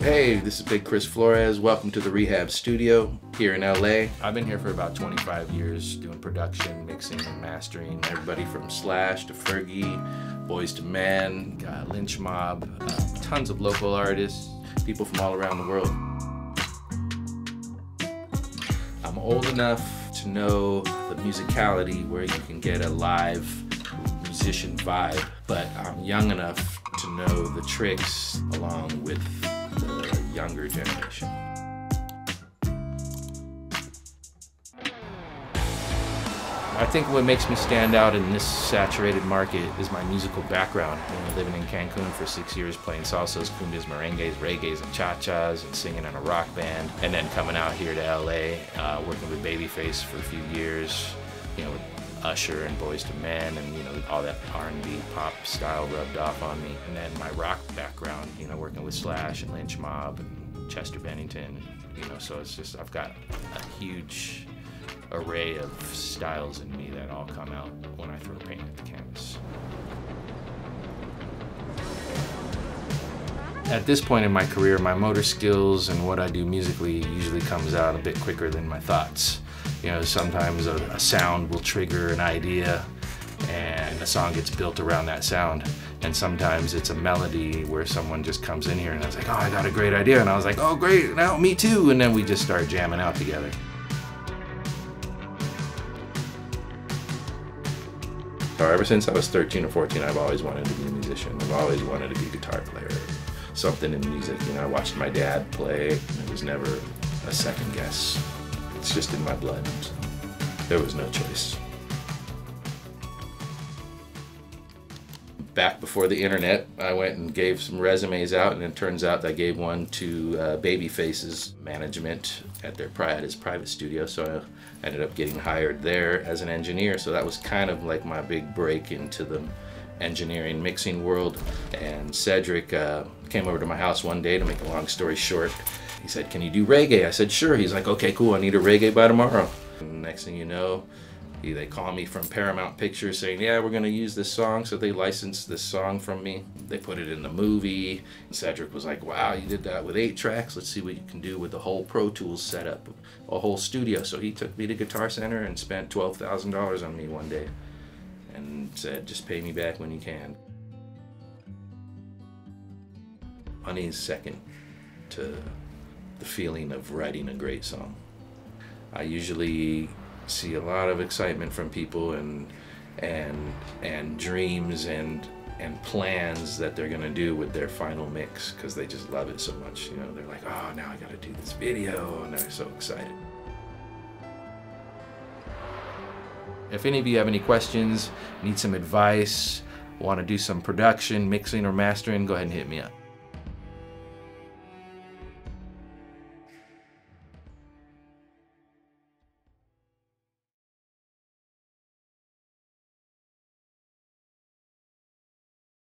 Hey, this is Big Chris Flores. Welcome to the Rehab Studio here in LA. I've been here for about 25 years doing production, mixing, and mastering. Everybody from Slash to Fergie, Boyz II Men, Lynch Mob, uh, tons of local artists, people from all around the world. I'm old enough to know the musicality where you can get a live musician vibe, but I'm young enough to know the tricks along with the younger generation. I think what makes me stand out in this saturated market is my musical background. You know, living in Cancun for six years, playing salsas, cumbias, merengues, reggaes, and cha-chas, and singing in a rock band, and then coming out here to LA, uh, working with Babyface for a few years, you know, Usher and Boyz II Men, and you know, all that R&B pop style rubbed off on me. And then my rock background, you know, working with Slash and Lynch Mob and Chester Bennington, you know, so it's just I've got a huge array of styles in me that all come out when I throw paint at the canvas. At this point in my career, my motor skills and what I do musically usually comes out a bit quicker than my thoughts. You know, sometimes a, a sound will trigger an idea and a song gets built around that sound. And sometimes it's a melody where someone just comes in here and I was like, oh, I got a great idea. And I was like, oh, great, now me too. And then we just start jamming out together. So ever since I was 13 or 14, I've always wanted to be a musician. I've always wanted to be a guitar player, something in music. You know, I watched my dad play. It was never a second guess. It's just in my blood. There was no choice. Back before the internet, I went and gave some resumes out, and it turns out I gave one to uh, Babyface's management at their at his private studio. So I ended up getting hired there as an engineer. So that was kind of like my big break into the engineering mixing world. And Cedric uh, came over to my house one day to make a long story short. He said, Can you do reggae? I said, Sure. He's like, Okay, cool. I need a reggae by tomorrow. And next thing you know, they call me from Paramount Pictures saying, yeah, we're going to use this song. So they licensed this song from me. They put it in the movie. And Cedric was like, wow, you did that with eight tracks. Let's see what you can do with the whole Pro Tools setup, a whole studio. So he took me to Guitar Center and spent $12,000 on me one day and said, just pay me back when you can. Money is second to the feeling of writing a great song. I usually see a lot of excitement from people and and and dreams and and plans that they're gonna do with their final mix because they just love it so much. You know, they're like, oh, now I gotta do this video, and they're so excited. If any of you have any questions, need some advice, want to do some production, mixing, or mastering, go ahead and hit me up.